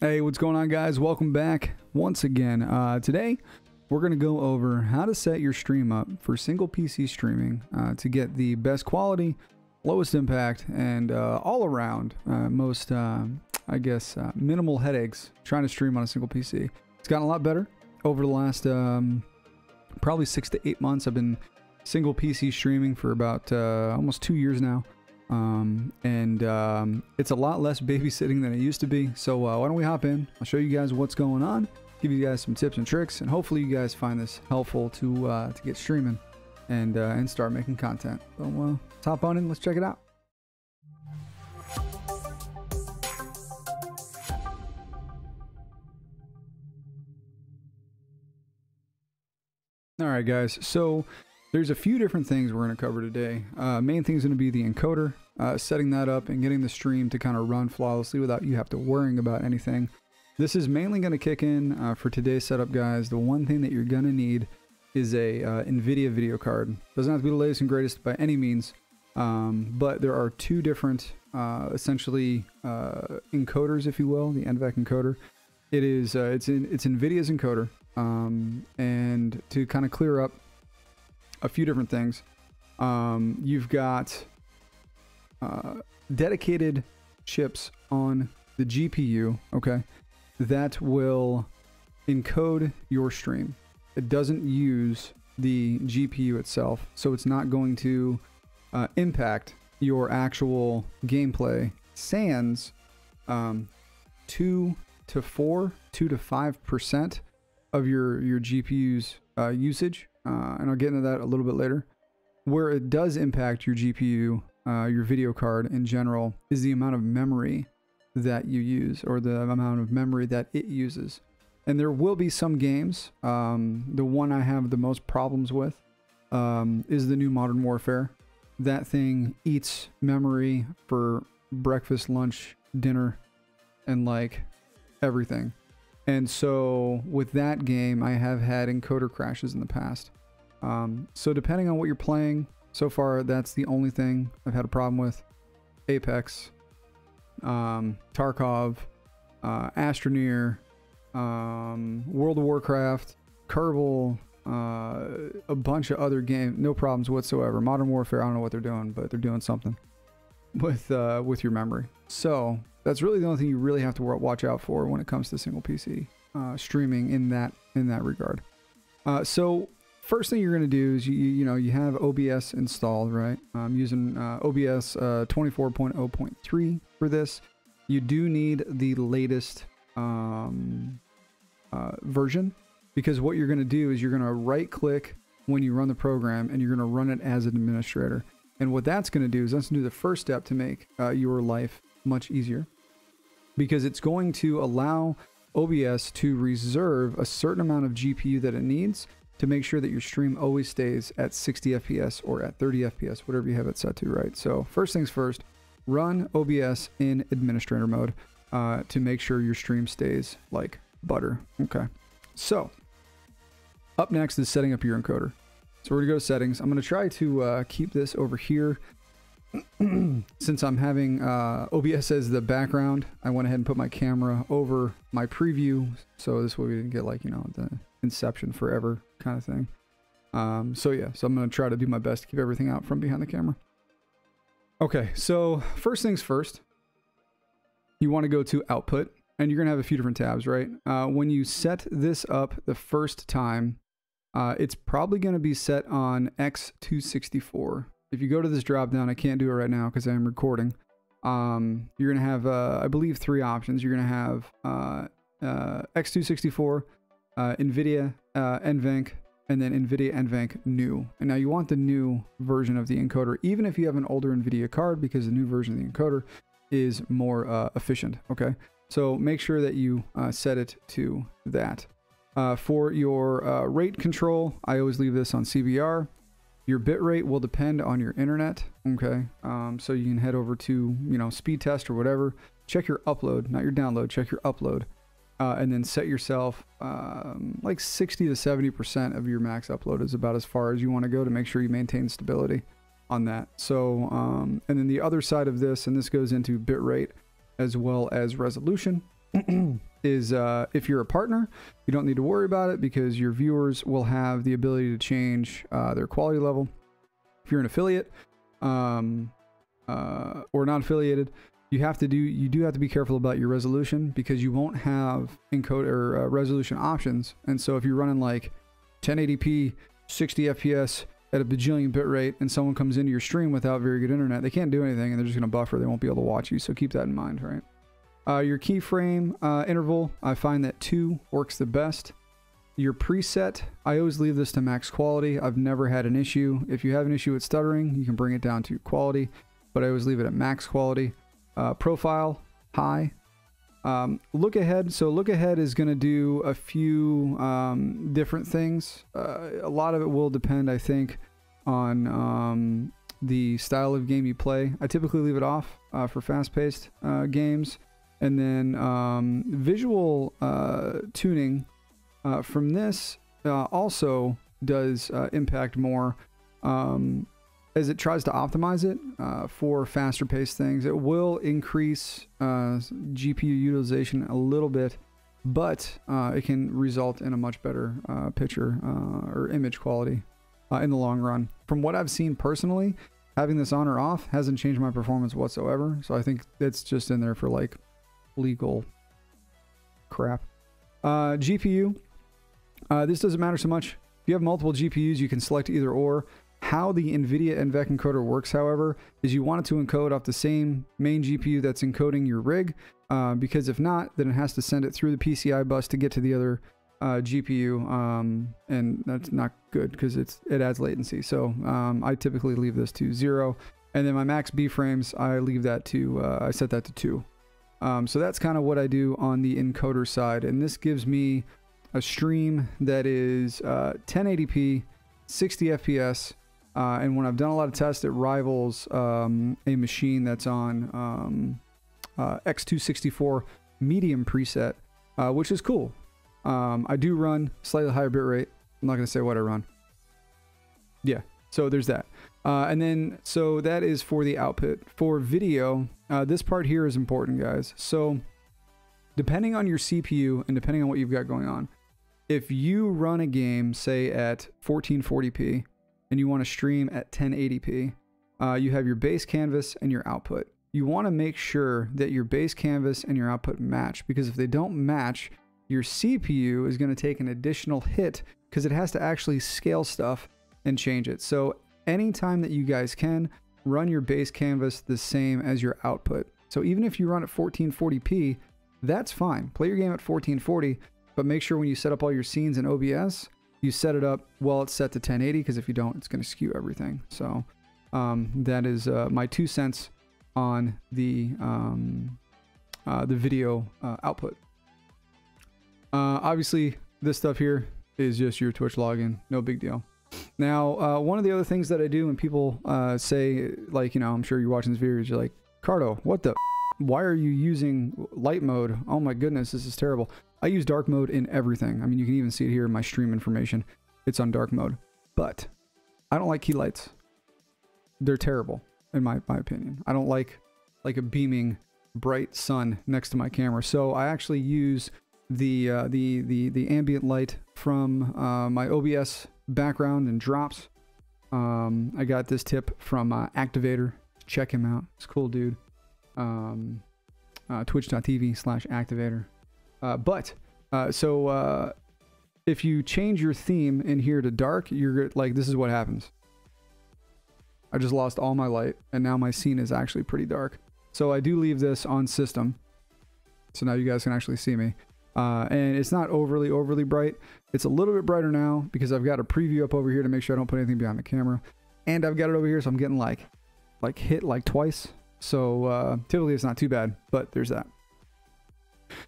Hey, what's going on, guys? Welcome back once again. Uh, today, we're going to go over how to set your stream up for single PC streaming uh, to get the best quality, lowest impact, and uh, all around uh, most, uh, I guess, uh, minimal headaches trying to stream on a single PC. It's gotten a lot better over the last um, probably six to eight months. I've been single PC streaming for about almost two years now. Um, and um, it's a lot less babysitting than it used to be. So uh, why don't we hop in? I'll show you guys what's going on, give you guys some tips and tricks, and hopefully you guys find this helpful to uh, to get streaming and uh, and start making content. So uh, let's hop on in. Let's check it out. All right, guys. So there's a few different things we're going to cover today. Uh, main thing is going to be the encoder, uh, setting that up and getting the stream to kind of run flawlessly without you have to worrying about anything. This is mainly going to kick in uh, for today's setup, guys. The one thing that you're going to need is a uh, NVIDIA video card. Doesn't have to be the latest and greatest by any means, um, but there are two different, uh, essentially, uh, encoders, if you will, the NVENC encoder. It is, it's, in, it's NVIDIA's encoder, um, and to kind of clear up a few different things. Um, you've got uh, dedicated chips on the GPU, okay, that will encode your stream. It doesn't use the GPU itself, so it's not going to uh, impact your actual gameplay. Sans um, two to four, two to five percent of your your GPU's uh, usage uh, and I'll get into that a little bit later. Where it does impact your GPU, uh, your video card in general, is the amount of memory that you use or the amount of memory that it uses. And there will be some games. Um, the one I have the most problems with um, is the new Modern Warfare. That thing eats memory for breakfast, lunch, dinner, and like everything. And so with that game, I have had encoder crashes in the past. Um, so depending on what you're playing, so far that's the only thing I've had a problem with. Apex, um, Tarkov, uh, Astroneer, um, World of Warcraft, Kerbal, uh, a bunch of other games, no problems whatsoever. Modern Warfare, I don't know what they're doing, but they're doing something with uh, with your memory. So that's really the only thing you really have to watch out for when it comes to single PC uh, streaming in that in that regard. Uh, so first thing you're going to do is you, you know you have OBS installed, right? I'm using uh, OBS uh, 24.0.3 for this. You do need the latest um, uh, version because what you're going to do is you're going to right click when you run the program and you're going to run it as an administrator. And what that's going to do is that's going to do the first step to make uh, your life much easier because it's going to allow OBS to reserve a certain amount of GPU that it needs to make sure that your stream always stays at 60 FPS or at 30 FPS, whatever you have it set to, right? So first things first, run OBS in administrator mode uh, to make sure your stream stays like butter. Okay. So up next is setting up your encoder. So we're gonna go to settings. I'm gonna try to uh, keep this over here. Since I'm having uh, OBS as the background, I went ahead and put my camera over my preview. So this way we didn't get like, you know, the Inception forever kind of thing. Um, so yeah, so I'm going to try to do my best to keep everything out from behind the camera. Okay, so first things first, you want to go to output and you're going to have a few different tabs, right? Uh, when you set this up the first time, uh, it's probably going to be set on X264. If you go to this drop down, I can't do it right now because I'm recording. Um, you're going to have, uh, I believe, three options. You're going to have uh, uh, X264, uh, NVIDIA uh, NVENC, and then NVIDIA NVENC new. And now you want the new version of the encoder, even if you have an older NVIDIA card, because the new version of the encoder is more uh, efficient, okay? So make sure that you set it to that. For your rate control, I always leave this on CBR. Your bit rate will depend on your internet, okay? Um, so you can head over to, you know, speed test or whatever. Check your upload, not your download, check your upload uh, and then set yourself um, like 60 to 70% of your max upload is about as far as you want to go to make sure you maintain stability on that. So, um, and then the other side of this, and this goes into bitrate as well as resolution. is uh, if you're a partner, you don't need to worry about it because your viewers will have the ability to change uh, their quality level. If you're an affiliate um, uh, or not affiliated, you have to do you do have to be careful about your resolution because you won't have encode or uh, resolution options. And so if you're running like 1080p, 60 FPS at a bajillion bit rate, and someone comes into your stream without very good internet, they can't do anything, and they're just going to buffer. They won't be able to watch you. So keep that in mind, right? Uh, your keyframe uh, interval, I find that two works the best. Your preset, I always leave this to max quality. I've never had an issue. If you have an issue with stuttering, you can bring it down to quality, but I always leave it at max quality. Uh, profile, high. Um, look ahead. So look ahead is going to do a few um, different things. Uh, a lot of it will depend, I think, on um, the style of game you play. I typically leave it off uh, for fast-paced uh, games. And then um, visual uh, tuning uh, from this also does impact more. Um, as it tries to optimize it uh, for faster paced things. It will increase uh, GPU utilization a little bit, but uh, it can result in a much better uh, picture uh, or image quality uh, in the long run. From what I've seen personally, having this on or off hasn't changed my performance whatsoever. So I think it's just in there for like legal crap. Uh, GPU, Uh, this doesn't matter so much. If you have multiple GPUs, you can select either or. How the NVIDIA NVENC encoder works, however, is you want it to encode off the same main GPU that's encoding your rig, uh, because if not, then it has to send it through the PCI bus to get to the other uh, GPU, um, and that's not good because it's it adds latency. So um, I typically leave this to zero, and then my max B frames I leave that to uh, I set that to two. Um, so that's kind of what I do on the encoder side, and this gives me a stream that is 1080p, uh, 60 FPS, uh, and when I've done a lot of tests, it rivals um, a machine that's on um, uh, X264 medium preset, uh, which is cool. Um, I do run slightly higher bitrate. I'm not going to say what I run. Yeah, so there's that. Uh, and then, so that is for the output. For video, uh, this part here is important, guys. So depending on your CPU and depending on what you've got going on, if you run a game, say at 1440p, and you want to stream at 1080p, uh, you have your base canvas and your output. You want to make sure that your base canvas and your output match because if they don't match, your CPU is going to take an additional hit because it has to actually scale stuff and change it. So anytime that you guys can, run your base canvas the same as your output. So even if you run at 1440p, that's fine. Play your game at 1440, but make sure when you set up all your scenes in OBS, you set it up while it's set to 1080 because if you don't, it's going to skew everything. So um, that is uh, my two cents on the um, uh, the video uh, output. Uh, obviously, this stuff here is just your Twitch login, no big deal. Now, uh, one of the other things that I do when people uh, say, like, you know, I'm sure you're watching this video, you're like, Carto, what the? Why are you using light mode? Oh my goodness, this is terrible. I use dark mode in everything. I mean, you can even see it here in my stream information. It's on dark mode. But I don't like key lights. They're terrible, in my, my opinion. I don't like like a beaming bright sun next to my camera. So I actually use the uh, the the the ambient light from uh, my OBS background and drops. Um, I got this tip from uh, Activater. Check him out. It's cool, dude. Um, uh, Twitch.tv slash Activater. Uh, but uh, so uh, if you change your theme in here to dark, you're like, this is what happens. I just lost all my light, and now my scene is actually pretty dark. So I do leave this on system. So now you guys can actually see me. Uh, and it's not overly, overly bright. It's a little bit brighter now because I've got a preview up over here to make sure I don't put anything behind the camera. And I've got it over here, so I'm getting like, like hit like twice. So uh, typically it's not too bad, but there's that.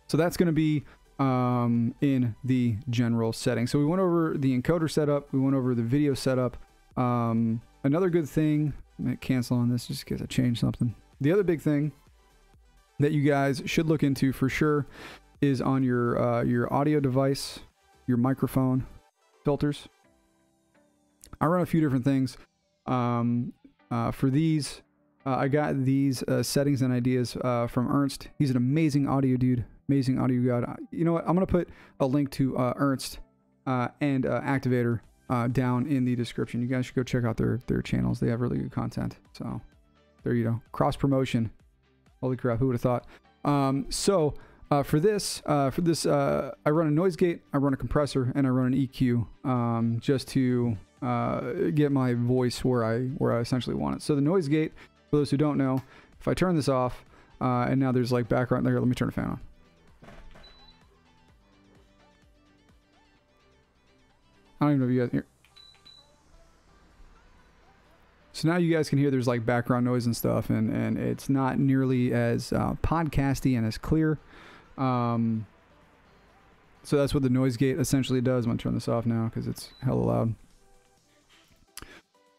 So that's going to be um, in the general setting. So we went over the encoder setup. We went over the video setup. Um, another good thing, cancel on this just because I changed something. The other big thing that you guys should look into for sure is on your uh, your audio device, your microphone filters. I run a few different things. Um, uh, for these, uh, I got these uh, settings and ideas uh, from Ernst. He's an amazing audio dude. amazing audio god. You know what? I'm gonna put a link to uh, Ernst uh, and uh, Activater uh, down in the description. You guys should go check out their their channels. They have really good content. So there you go. Cross promotion. Holy crap! Who would have thought? Um, so uh, for this, uh, for this, uh, I run a noise gate, I run a compressor, and I run an EQ um, just to uh, get my voice where I where I essentially want it. So the noise gate, for those who don't know, if I turn this off, uh, and now there's like background there. Let me turn the fan on. I don't even know if you guys hear. So now you guys can hear there's like background noise and stuff, and and it's not nearly as uh, podcasty and as clear. Um, so that's what the noise gate essentially does. I'm gonna turn this off now because it's hella loud.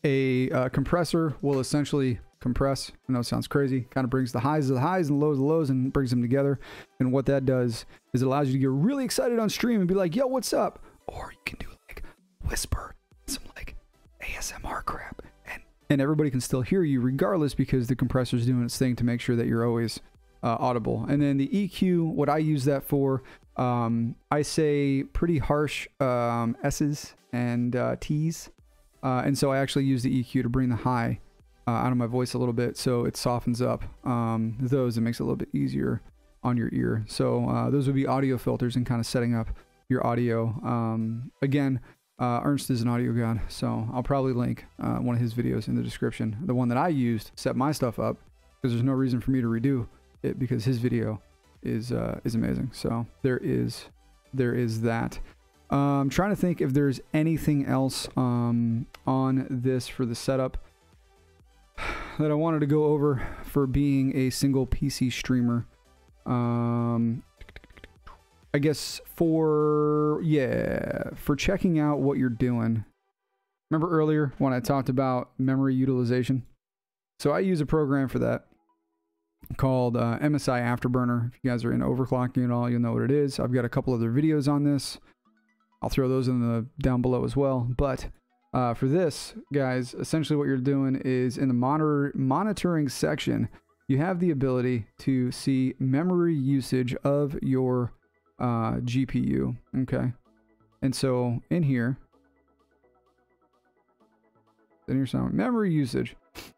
A uh, compressor will essentially compress. I know it sounds crazy. Kind of brings the highs of the highs and the lows of the lows and brings them together. And what that does is it allows you to get really excited on stream and be like, "Yo, what's up?" Or you can do like whisper some like ASMR crap, and and everybody can still hear you regardless because the compressor's doing its thing to make sure that you're always uh, audible. And then the EQ, what I use that for, um, I say pretty harsh um, S's and uh, T's. Uh, and so I actually use the EQ to bring the high uh, out of my voice a little bit so it softens up um, those. It makes it a little bit easier on your ear. So uh, those would be audio filters and kind of setting up your audio. Um, again, uh, Ernst is an audio god, so I'll probably link one of his videos in the description. The one that I used set my stuff up because there's no reason for me to redo it because his video is uh, is amazing. So there is there is that. I'm um, trying to think if there's anything else um, on this for the setup that I wanted to go over for being a single PC streamer. Um, I guess for yeah for checking out what you're doing. Remember earlier when I talked about memory utilization? So I use a program for that called uh, MSI Afterburner. If you guys are in overclocking at all, you'll know what it is. I've got a couple other videos on this. I'll throw those in the down below as well. But uh, for this, guys, essentially what you're doing is in the monitor monitoring section, you have the ability to see memory usage of your uh, GPU. Okay, and so in here, in here's some memory usage.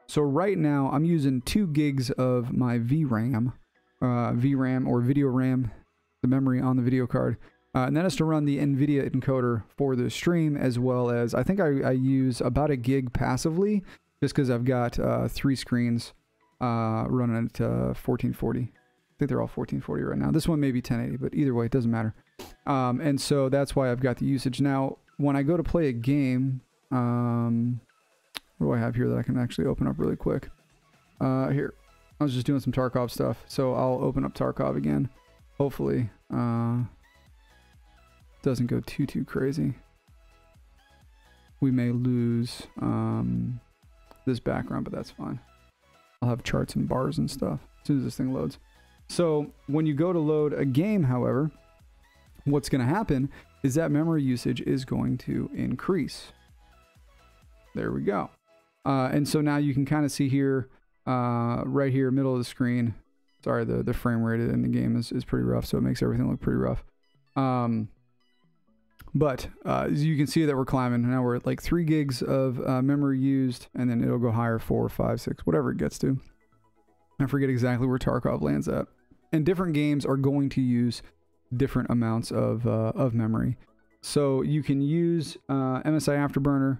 So right now I'm using two gigs of my VRAM, uh, VRAM or video RAM, the memory on the video card. Uh, and that is to run the NVIDIA encoder for the stream as well as I think I, I use about a gig passively just because I've got uh, three screens uh, running at 1440. Uh, I think they're all 1440 right now. This one may be 1080, but either way, it doesn't matter. Um, and so that's why I've got the usage. Now, when I go to play a game, um, what do I have here that I can actually open up really quick? Uh, here. I was just doing some Tarkov stuff, so I'll open up Tarkov again. Hopefully, uh, doesn't go too, too crazy. We may lose um, this background, but that's fine. I'll have charts and bars and stuff as soon as this thing loads. So when you go to load a game, however, what's going to happen is that memory usage is going to increase. There we go. Uh, and so now you can kind of see here, uh, right here, middle of the screen. Sorry, the, the frame rate in the game is, is pretty rough, so it makes everything look pretty rough. Um, but uh, as you can see that we're climbing. Now we're at like 3 gigs of uh, memory used, and then it'll go higher, four, five, six, whatever it gets to. I forget exactly where Tarkov lands at. And different games are going to use different amounts of, uh, of memory. So you can use uh, MSI Afterburner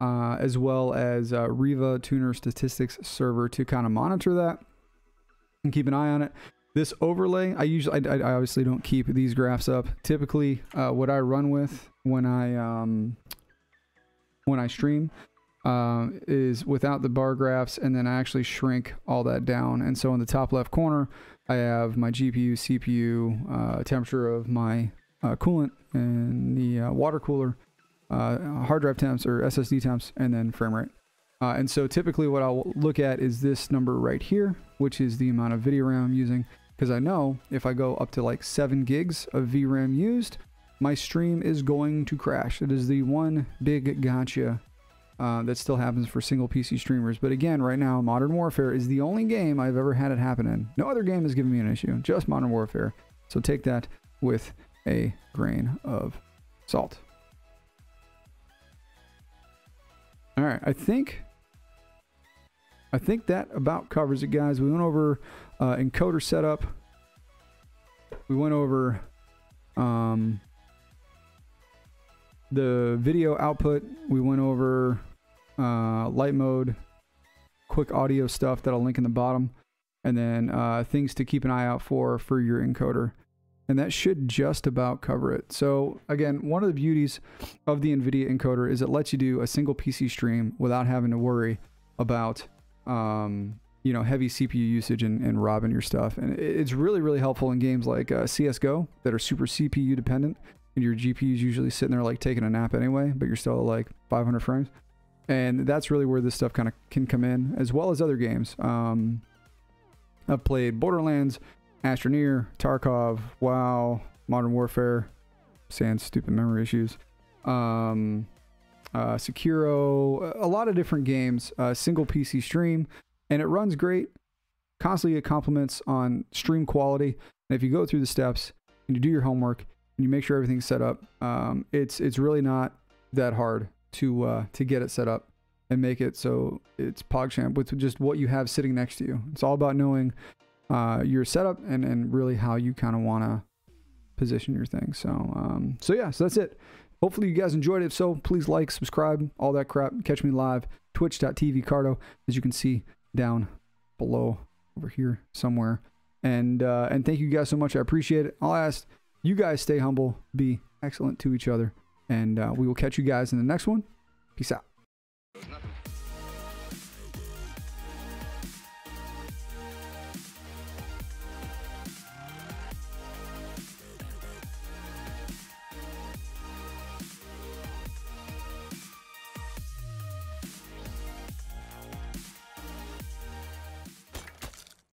uh, as well as uh, Riva Tuner Statistics server to kind of monitor that and keep an eye on it. This overlay, I usually, I, I obviously don't keep these graphs up. Typically, uh, what I run with when I um, when I stream uh, is without the bar graphs, and then I actually shrink all that down. And so in the top left corner, I have my GPU, CPU, uh, temperature of my uh, coolant, and the uh, water cooler hard drive temps or SSD temps, and then frame rate. Uh, and so typically what I'll look at is this number right here, which is the amount of video RAM I'm using. Because I know if I go up to like 7 gigs of VRAM used, my stream is going to crash. It is the one big gotcha uh, that still happens for single PC streamers. But again, right now, Modern Warfare is the only game I've ever had it happen in. No other game has given me an issue, just Modern Warfare. So take that with a grain of salt. All right, I think I think that about covers it, guys. We went over uh, encoder setup. We went over um, the video output. We went over uh, light mode, quick audio stuff that I'll link in the bottom, and then uh, things to keep an eye out for for your encoder. And that should just about cover it. So again, one of the beauties of the NVIDIA encoder is it lets you do a single PC stream without having to worry about um, you know, heavy CPU usage and, and robbing your stuff. And it's really, really helpful in games like uh, CSGO that are super CPU dependent. And your GPU is usually sitting there like taking a nap anyway, but you're still at like 500 frames. And that's really where this stuff kind of can come in, as well as other games. Um, I've played Borderlands, Astroneer, Tarkov, WoW, Modern Warfare, sans stupid memory issues. Um, uh, Sekiro, a lot of different games, uh, single PC stream, and it runs great. Constantly get compliments on stream quality. And if you go through the steps and you do your homework and you make sure everything's set up, um, it's it's really not that hard to uh, to get it set up and make it so it's PogChamp with just what you have sitting next to you. It's all about knowing uh, your setup and and really how you kind of want to position your thing. So um, so yeah, so that's it. Hopefully you guys enjoyed it. If so, please like, subscribe, all that crap. Catch me live, twitch.tv Carto, as you can see down below over here somewhere. And uh, and thank you guys so much. I appreciate it. I'll ask you guys stay humble, be excellent to each other, and uh, we will catch you guys in the next one. Peace out.